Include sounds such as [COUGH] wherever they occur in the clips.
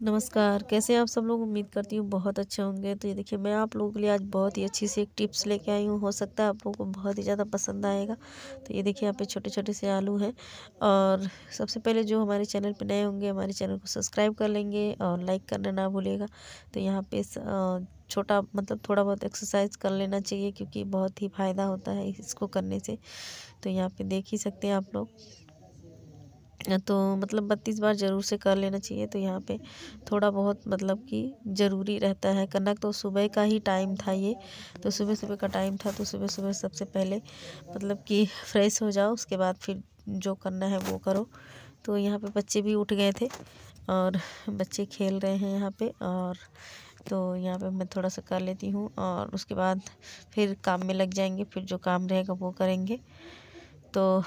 नमस्कार, कैसे आप सब लोग? उम्मीद करती हूँ बहुत अच्छे होंगे। तो ये देखिए, मैं आप लोगों के लिए आज बहुत ही अच्छी सी एक टिप्स लेके आई हूँ। हो सकता है आप लोगों को बहुत ही ज़्यादा पसंद आएगा। तो ये देखिए, यहाँ पे छोटे छोटे से आलू हैं। और सबसे पहले जो हमारे चैनल पे नए होंगे, हमारे चैनल को सब्सक्राइब कर लेंगे और लाइक करना ना भूलेगा तो यहाँ पे छोटा मतलब थोड़ा बहुत एक्सरसाइज कर लेना चाहिए क्योंकि बहुत ही फ़ायदा होता है इसको करने से। तो यहाँ पर देख ही सकते हैं आप लोग। तो मतलब बत्तीस बार ज़रूर से कर लेना चाहिए तो यहाँ पे थोड़ा बहुत मतलब कि ज़रूरी रहता है करना। तो सुबह का ही टाइम था ये तो सुबह सुबह का टाइम था तो सुबह सुबह सबसे पहले मतलब कि फ्रेश हो जाओ, उसके बाद फिर जो करना है वो करो। तो यहाँ पे बच्चे भी उठ गए थे और बच्चे खेल रहे हैं यहाँ पे और तो यहाँ पे मैं थोड़ा सा कर लेती हूँ और उसके बाद फिर काम में लग जाएँगे, फिर जो काम रहेगा वो करेंगे। तो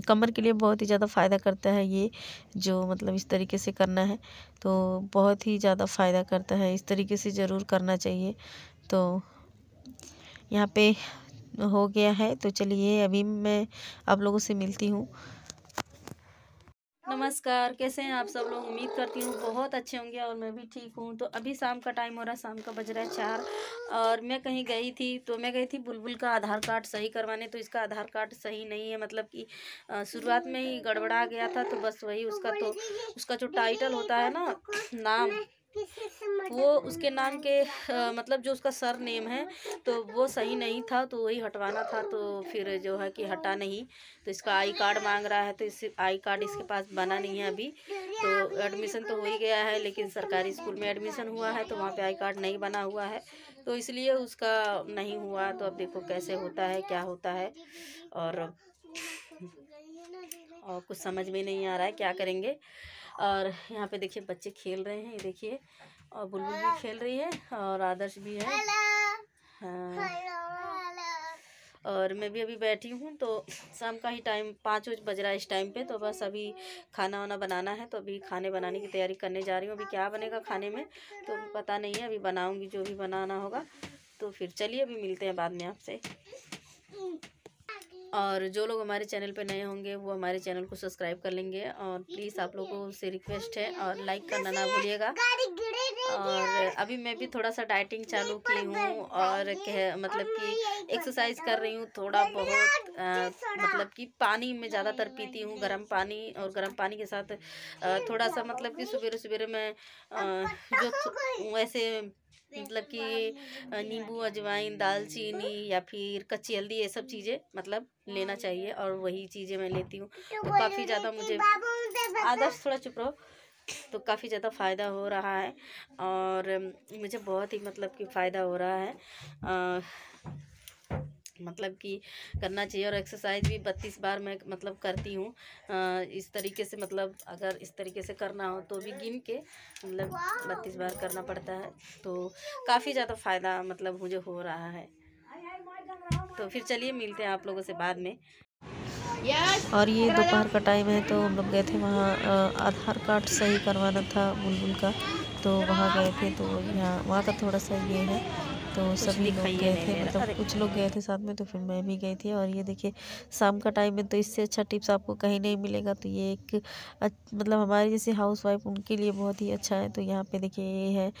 कमर के लिए बहुत ही ज़्यादा फ़ायदा करता है ये, जो मतलब इस तरीके से करना है। तो बहुत ही ज़्यादा फ़ायदा करता है, इस तरीके से ज़रूर करना चाहिए। तो यहाँ पे हो गया है तो चलिए अभी मैं आप लोगों से मिलती हूँ। नमस्कार, कैसे हैं आप सब लोग? उम्मीद करती हूँ बहुत अच्छे होंगे और मैं भी ठीक हूँ। तो अभी शाम का टाइम हो रहा, शाम का बज रहा है चार और मैं कहीं गई थी तो मैं गई थी बुलबुल का आधार कार्ड सही करवाने तो इसका आधार कार्ड सही नहीं है मतलब कि शुरुआत में ही गड़बड़ा गया था तो बस वही उसका तो उसका जो टाइटल होता है ना, नाम वो उसके नाम के आ, मतलब जो उसका सर नेम है तो वो सही नहीं था तो वही हटवाना था तो फिर जो है कि हटा नहीं। तो इसका आई कार्ड मांग रहा है तो इस आई कार्ड इसके पास बना नहीं है अभी। तो एडमिशन तो हो ही गया है लेकिन सरकारी स्कूल में एडमिशन हुआ है तो वहाँ पे आई कार्ड नहीं बना हुआ है। तो इसलिए उसका नहीं हुआ तो अब देखो कैसे होता है क्या होता है। और और कुछ समझ में नहीं आ रहा है क्या करेंगे। और यहाँ पे देखिए बच्चे खेल रहे हैं ये देखिए। और बुलबुल भी खेल रही है और आदर्श भी है। हाँ। और मैं भी अभी बैठी हूँ तो शाम का ही टाइम पाँच बज बज रहा है इस टाइम पे तो बस अभी खाना वाना बनाना है तो अभी खाने बनाने की तैयारी करने जा रही हूँ। अभी क्या बनेगा खाने में तो पता नहीं है अभी बनाऊँगी जो भी बनाना होगा। तो फिर चलिए अभी मिलते हैं बाद में आपसे। और जो लोग हमारे चैनल पे नए होंगे वो हमारे चैनल को सब्सक्राइब कर लेंगे और प्लीज़ आप लोगों से रिक्वेस्ट है और लाइक करना ना भूलिएगा। और अभी मैं भी थोड़ा सा डाइटिंग चालू की हूँ और कह मतलब कि एक्सरसाइज कर रही हूँ थोड़ा बहुत आ, मतलब कि पानी में ज़्यादातर पीती हूँ गर्म पानी और गर्म पानी के साथ थोड़ा सा मतलब कि सवेरे सवेरे मैं जो वैसे मतलब कि नींबू अजवाइन दालचीनी या फिर कच्ची हल्दी ये सब चीज़ें मतलब लेना चाहिए और वही चीज़ें मैं लेती हूँ। तो काफ़ी ज़्यादा मुझे आदर्श थोड़ा चुप रहो तो काफ़ी ज़्यादा फ़ायदा हो रहा है और मुझे बहुत ही मतलब कि फ़ायदा हो रहा है। आ, मतलब कि करना चाहिए और एक्सरसाइज भी बत्तीस बार मैं मतलब करती हूँ। इस तरीके से मतलब अगर इस तरीके से करना हो तो भी गिन के मतलब बत्तीस बार करना पड़ता है। तो काफ़ी ज़्यादा फ़ायदा मतलब मुझे हो रहा है। तो फिर चलिए मिलते हैं आप लोगों से बाद में। और ये दोपहर का टाइम है तो हम लोग गए थे वहाँ आधार कार्ड सही करवाना था बुलबुल का। तो वहाँ गए थे तो यहाँ, वहाँ का थोड़ा सा ये है। तो सभी लोग गए थे मतलब कुछ लोग गए थे साथ में तो फिर मैं भी गई थी। और ये देखिए शाम का टाइम है तो इससे अच्छा टिप्स आपको कहीं नहीं मिलेगा। तो ये एक मतलब हमारे जैसे हाउस वाइफ उनके लिए बहुत ही अच्छा है। तो यहाँ पे देखिए ये है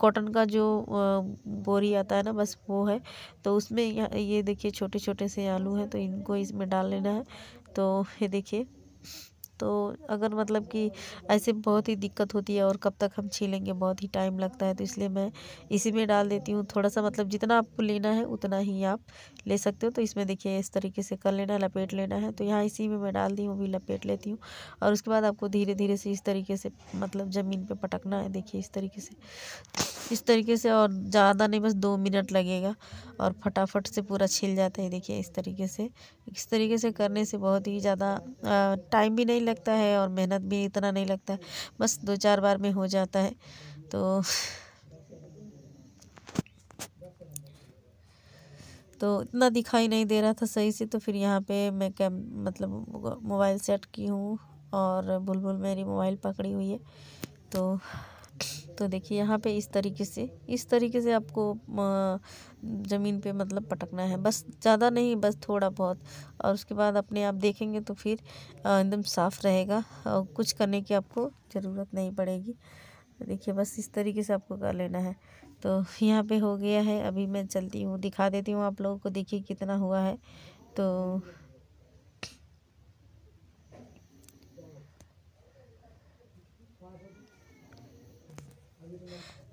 कॉटन का जो बोरी आता है ना बस वो है। तो उसमें ये देखिए छोटे छोटे से आलू हैं तो इनको इसमें डाल लेना है। तो ये देखिए तो अगर मतलब कि ऐसे बहुत ही दिक्कत होती है और कब तक हम छीलेंगे, बहुत ही टाइम लगता है तो इसलिए मैं इसी में डाल देती हूँ। थोड़ा सा मतलब जितना आपको लेना है, उतना ही आप ले सकते हो। तो इसमें देखिए इस तरीके से कर लेना लपेट लेना है। तो यहाँ इसी में मैं डाल दी हूँ भी लपेट लेती हूँ और उसके बाद आपको धीरे धीरे से इस तरीके से मतलब ज़मीन पर पटकना है। देखिए इस तरीके से, इस तरीके से और ज़्यादा नहीं, बस दो मिनट लगेगा और फटाफट से पूरा छिल जाता है। देखिए इस तरीके से, इस तरीके से करने से बहुत ही ज़्यादा टाइम भी नहीं लगता है और मेहनत भी इतना नहीं लगता बस दो चार बार में हो जाता है। तो तो इतना दिखाई नहीं दे रहा था सही से। तो फिर यहाँ पे मैं कैम मतलब मोबाइल सेट की हूँ और बुलबुल मेरी मोबाइल पकड़ी हुई है। तो तो देखिए यहाँ पे इस तरीके से, इस तरीके से आपको ज़मीन पे मतलब पटकना है। बस ज़्यादा नहीं, बस थोड़ा बहुत। और उसके बाद अपने आप देखेंगे तो फिर एकदम साफ़ रहेगा और कुछ करने की आपको ज़रूरत नहीं पड़ेगी। देखिए बस इस तरीके से आपको कर लेना है। तो यहाँ पे हो गया है। अभी मैं चलती हूँ, दिखा देती हूँ आप लोगों को। देखिए कितना हुआ है। तो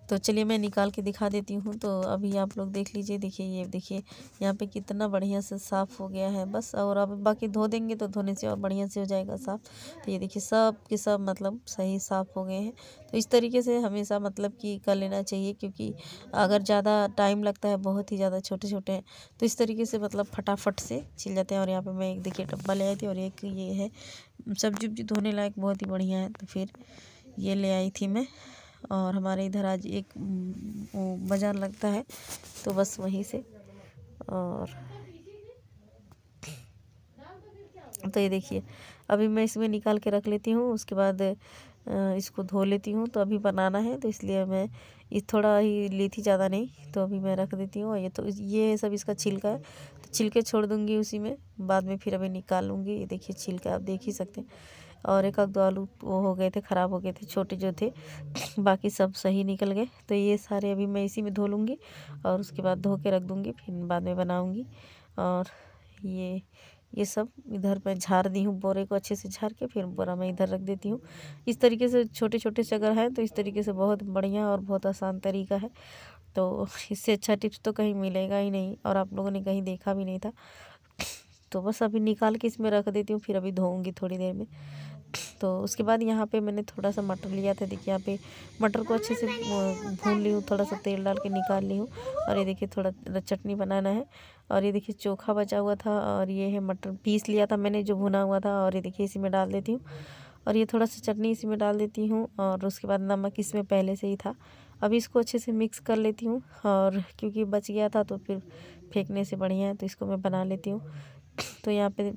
तो चलिए मैं निकाल के दिखा देती हूँ तो अभी आप लोग देख लीजिए। देखिए, ये देखिए, यहाँ पे कितना बढ़िया से साफ़ हो गया है बस, और अब बाकी धो देंगे तो धोने से और बढ़िया से हो जाएगा साफ़। तो ये देखिए, सब के सब मतलब सही साफ़ हो गए हैं। तो इस तरीके से हमेशा मतलब कि कर लेना चाहिए, क्योंकि अगर ज़्यादा टाइम लगता है, बहुत ही ज़्यादा छोटे छोटे हैं तो इस तरीके से मतलब फटाफट से छिल जाते हैं। और यहाँ पर मैं एक देखिए, डब्बा ले आई थी और एक ये है सब्ज़ी उब्जी धोने लायक बहुत ही बढ़िया है। तो फिर ये ले आई थी मैं। और हमारे इधर आज एक बाज़ार लगता है तो बस वहीं से, और तो ये देखिए, अभी मैं इसमें निकाल के रख लेती हूँ, उसके बाद इसको धो लेती हूँ तो अभी बनाना है तो इसलिए मैं, ये थोड़ा ही ली थी ज़्यादा नहीं तो अभी मैं रख देती हूँ, और ये तो ये सब इसका छिलका है तो छिलके छोड़ दूँगी उसी में, बाद में फिर अभी निकाल लूँगी, ये देखिए छिलका आप देख ही सकते हैं। और एक दो आलू वो हो गए थे, ख़राब हो गए थे, छोटे जो थे, [CLEARS THROAT] बाकी सब सही निकल गए। तो ये सारे अभी मैं इसी में धो लूँगी और उसके बाद धो के रख दूँगी, फिर बाद में बनाऊँगी। और ये ये सब इधर मैं झाड़ दी हूँ, बोरे को अच्छे से झाड़ के, फिर बोरा मैं इधर रख देती हूँ। इस तरीके से छोटे छोटे से अगर हैं तो इस तरीके से बहुत बढ़िया और बहुत आसान तरीका है। तो इससे अच्छा टिप्स तो कहीं मिलेगा ही नहीं, और आप लोगों ने कहीं देखा भी नहीं था। तो बस अभी निकाल के इसमें रख देती हूँ, फिर अभी धोऊँगी थोड़ी देर में। तो उसके बाद यहाँ पे मैंने थोड़ा सा मटर लिया था, देखिए यहाँ पे मटर को अच्छे से भून ली हूँ थोड़ा सा तेल डाल के निकाल ली हूँ। और ये देखिए थोड़ा चटनी बनाना है। और ये देखिए चोखा बचा हुआ था और ये है मटर पीस लिया था मैंने जो भुना हुआ था और ये देखिए इसी में डाल देती हूँ। और ये थोड़ा सा चटनी इसी में डाल देती हूँ और उसके बाद नमक इसमें पहले से ही था। अभी इसको अच्छे से मिक्स कर लेती हूँ और क्योंकि बच गया था तो फिर फेंकने से बढ़िया है तो इसको मैं बना लेती हूँ। तो यहाँ पे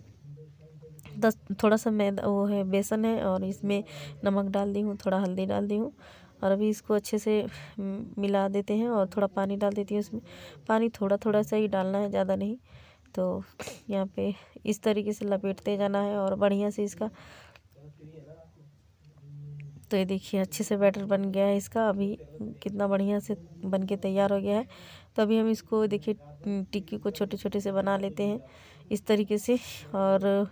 दस, थोड़ा सा मैदा, वो है, बेसन है और इसमें नमक डाल दी हूँ, थोड़ा हल्दी डाल दी हूँ और अभी इसको अच्छे से मिला देते हैं और थोड़ा पानी डाल देती हूँ इसमें। पानी थोड़ा थोड़ा सा ही डालना है, ज़्यादा नहीं। तो यहाँ पे इस तरीके से लपेटते जाना है और बढ़िया से इसका तो ये देखिए, अच्छे से बैटर बन गया है इसका। अभी कितना बढ़िया से बन के तैयार हो गया है। तो अभी हम इसको देखिए टिक्की को छोटे छोटे से बना लेते हैं। इस तरीके से और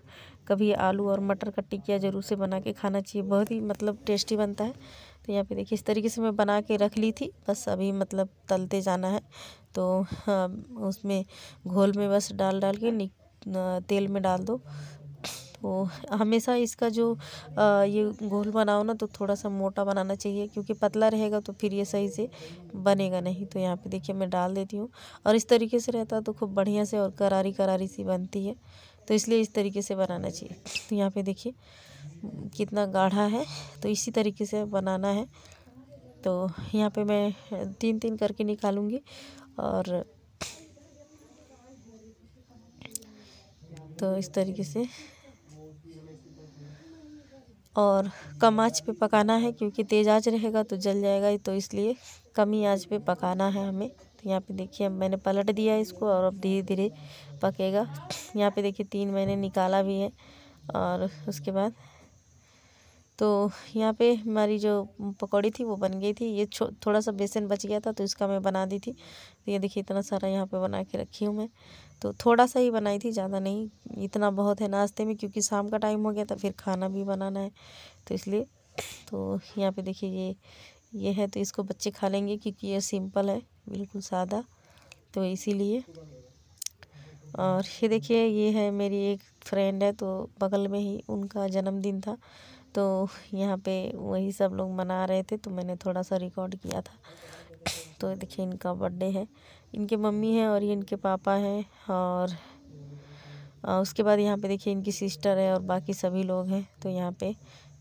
कभी आलू और मटर का टिकिया ज़रूर से बना के खाना चाहिए। बहुत ही मतलब टेस्टी बनता है। तो यहाँ पे देखिए इस तरीके से मैं बना के रख ली थी। बस अभी मतलब तलते जाना है। तो हाँ, उसमें घोल में बस डाल डाल के तेल में डाल दो। हमेशा इसका जो ये घोल बनाओ ना तो थोड़ा सा मोटा बनाना चाहिए क्योंकि पतला रहेगा तो फिर ये सही से बनेगा नहीं। तो यहाँ पे देखिए मैं डाल देती हूँ और इस तरीके से रहता तो खूब बढ़िया से और करारी करारी सी बनती है। तो इसलिए इस तरीके से बनाना चाहिए। तो यहाँ पे देखिए कितना गाढ़ा है तो इसी तरीके से बनाना है। तो यहाँ पे मैं तीन तीन करके निकालूँगी और तो इस तरीके से और कम आँच पे पकाना है क्योंकि तेज़ आँच रहेगा तो जल जाएगा तो इसलिए कम ही आँच पे पकाना है हमें। तो यहाँ पे देखिए, अब मैंने पलट दिया इसको और अब धीरे धीरे पकेगा। यहाँ पे देखिए, तीन मैंने निकाला भी है और उसके बाद तो यहाँ पे हमारी जो पकौड़ी थी वो बन गई थी। ये थोड़ा सा बेसन बच गया था तो इसका मैं बना दी थी। तो ये देखिए इतना सारा यहाँ पे बना के रखी हूँ मैं। तो थोड़ा सा ही बनाई थी, ज़्यादा नहीं। इतना बहुत है नाश्ते में, क्योंकि शाम का टाइम हो गया था, फिर खाना भी बनाना है। तो इसलिए तो यहाँ पे देखिए ये ये है तो इसको बच्चे खा लेंगे, क्योंकि ये सिंपल है, बिल्कुल सादा। तो इसीलिए, और ये देखिए, ये है मेरी एक फ्रेंड है तो बगल में ही उनका जन्मदिन था। तो यहाँ पे वही सब लोग मना रहे थे तो मैंने थोड़ा सा रिकॉर्ड किया था। तो देखिए, इनका बर्थडे है। इनके मम्मी है और ये इनके पापा हैं और उसके बाद यहाँ पे देखिए, इनकी सिस्टर है और बाकी सभी लोग हैं। तो यहाँ पे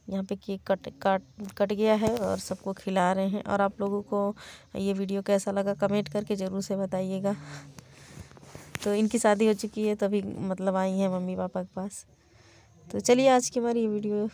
यहाँ पे केक कट, काट, कट गया है और सबको खिला रहे हैं। और आप लोगों को ये वीडियो कैसा लगा कमेंट करके ज़रूर से बताइएगा। तो इनकी शादी हो चुकी है, तभी मतलब आई हैं मम्मी पापा के पास। तो चलिए, आज की हमारी ये वीडियो